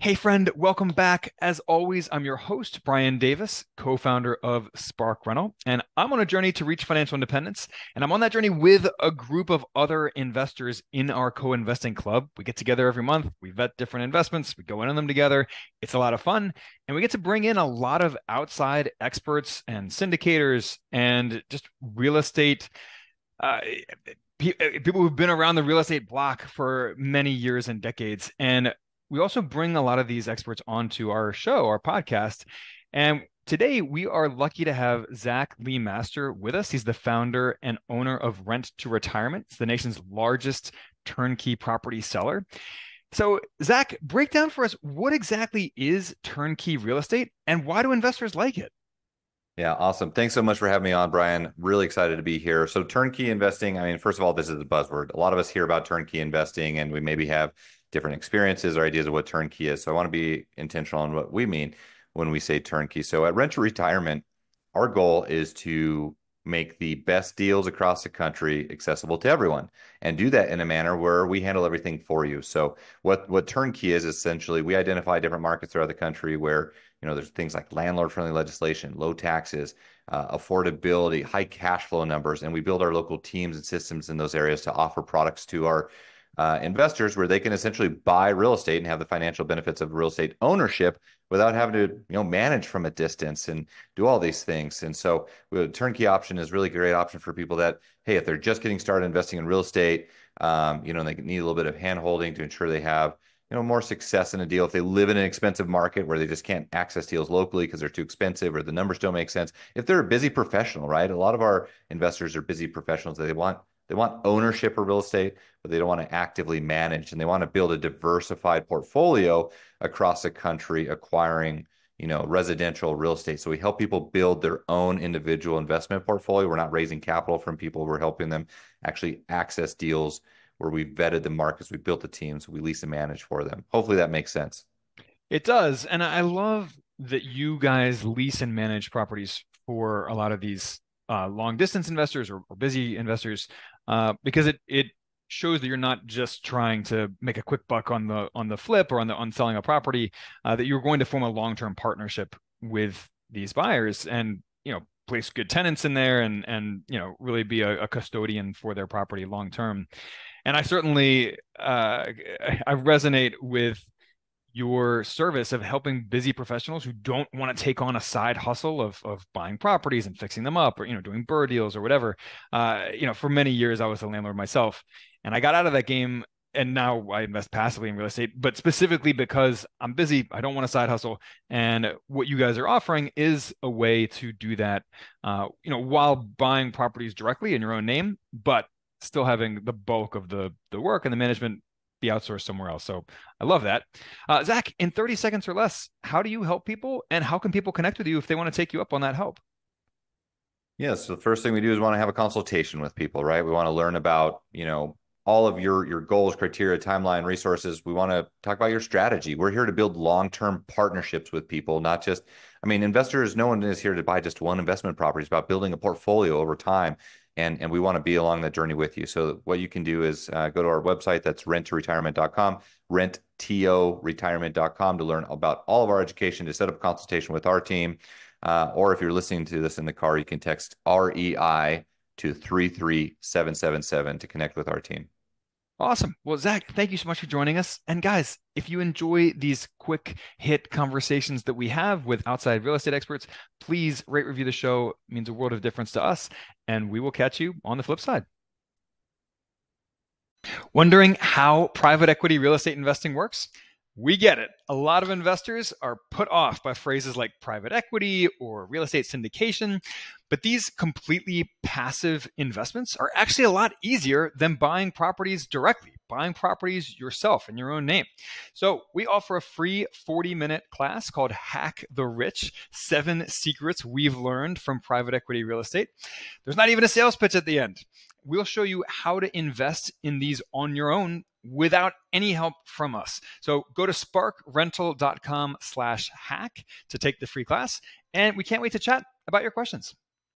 Hey, friend, welcome back. As always, I'm your host, Brian Davis, co founder of Spark Rental, and I'm on a journey to reach financial independence. And I'm on that journey with a group of other investors in our co investing club. We get together every month, we vet different investments, we go in on them together. It's a lot of fun. And we get to bring in a lot of outside experts and syndicators and just real estate. Uh, people who've been around the real estate block for many years and decades. And we also bring a lot of these experts onto our show, our podcast. And today we are lucky to have Zach Lemaster with us. He's the founder and owner of Rent to Retirement. It's the nation's largest turnkey property seller. So, Zach, break down for us what exactly is turnkey real estate and why do investors like it? Yeah, awesome. Thanks so much for having me on, Brian. Really excited to be here. So, turnkey investing, I mean, first of all, this is a buzzword. A lot of us hear about turnkey investing and we maybe have different experiences or ideas of what turnkey is. So I want to be intentional on what we mean when we say turnkey. So at Rent to Retirement, our goal is to make the best deals across the country accessible to everyone and do that in a manner where we handle everything for you. So what what turnkey is essentially we identify different markets throughout the country where you know there's things like landlord friendly legislation, low taxes, uh, affordability, high cash flow numbers and we build our local teams and systems in those areas to offer products to our uh, investors where they can essentially buy real estate and have the financial benefits of real estate ownership without having to you know manage from a distance and do all these things. And so a turnkey option is really a great option for people that hey if they're just getting started investing in real estate um, you know they need a little bit of hand holding to ensure they have you know more success in a deal. If they live in an expensive market where they just can't access deals locally because they're too expensive or the numbers don't make sense. If they're a busy professional right? A lot of our investors are busy professionals that they want they want ownership of real estate, but they don't want to actively manage, and they want to build a diversified portfolio across the country, acquiring you know residential real estate. So we help people build their own individual investment portfolio. We're not raising capital from people. We're helping them actually access deals where we've vetted the markets, we built the teams, we lease and manage for them. Hopefully that makes sense. It does, and I love that you guys lease and manage properties for a lot of these uh, long distance investors or, or busy investors uh, because it it shows that you're not just trying to make a quick buck on the on the flip or on the on selling a property uh, that you're going to form a long-term partnership with these buyers and you know place good tenants in there and and you know really be a, a custodian for their property long term and i certainly uh, i resonate with your service of helping busy professionals who don't want to take on a side hustle of, of buying properties and fixing them up or you know doing BRRRR deals or whatever uh, you know for many years i was a landlord myself and i got out of that game and now i invest passively in real estate but specifically because i'm busy i don't want a side hustle and what you guys are offering is a way to do that uh, you know while buying properties directly in your own name but still having the bulk of the the work and the management be outsourced somewhere else. So I love that. Uh, Zach, in 30 seconds or less, how do you help people and how can people connect with you if they want to take you up on that help? Yeah, so the first thing we do is want to have a consultation with people, right? We want to learn about, you know, all of your your goals, criteria, timeline, resources. We want to talk about your strategy. We're here to build long-term partnerships with people, not just I mean, investors, no one is here to buy just one investment property. It's about building a portfolio over time and and we want to be along that journey with you. So what you can do is uh, go to our website. That's renttoretirement.com, renttoretirement.com to learn about all of our education, to set up a consultation with our team. Uh, or if you're listening to this in the car, you can text REI to 33777 to connect with our team. Awesome. Well, Zach, thank you so much for joining us. And guys, if you enjoy these quick hit conversations that we have with outside real estate experts, please rate review the show. It means a world of difference to us. And we will catch you on the flip side. Wondering how private equity real estate investing works? We get it. A lot of investors are put off by phrases like private equity or real estate syndication, but these completely passive investments are actually a lot easier than buying properties directly, buying properties yourself in your own name. So, we offer a free 40 minute class called Hack the Rich Seven Secrets We've Learned from Private Equity Real Estate. There's not even a sales pitch at the end. We'll show you how to invest in these on your own without any help from us. So go to sparkrental.com slash hack to take the free class. And we can't wait to chat about your questions.